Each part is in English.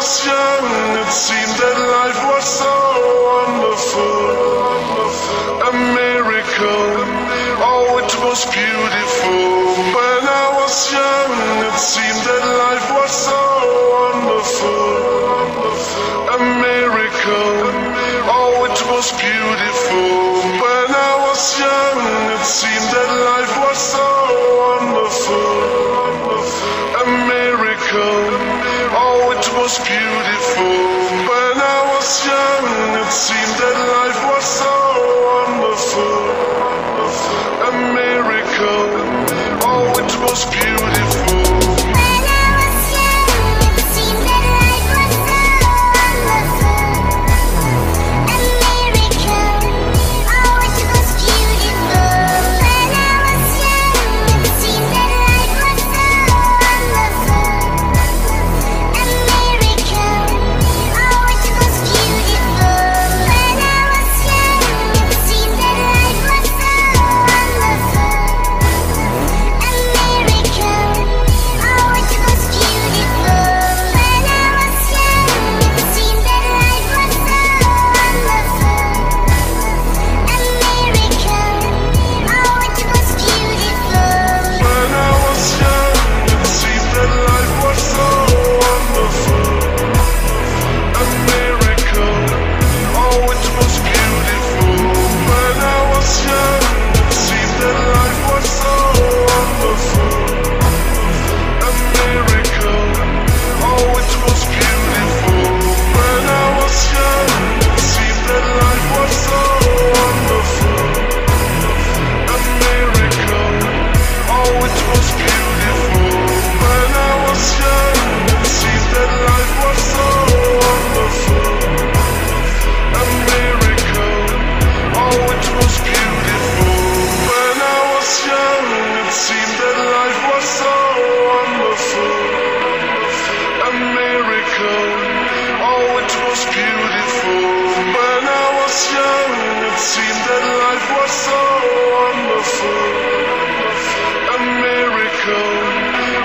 was young, it seemed that life was so wonderful, a miracle. Oh, it was beautiful. When I was young, it seemed that life was so wonderful, a miracle. Oh, it was beautiful. was beautiful. When I was young, it seemed that life. It seemed that life was so wonderful, a miracle. Oh, it was beautiful. When I was young, it seemed that life was so wonderful, a miracle.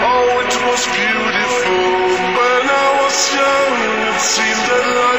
Oh, it was beautiful. When I was young, it seemed that life.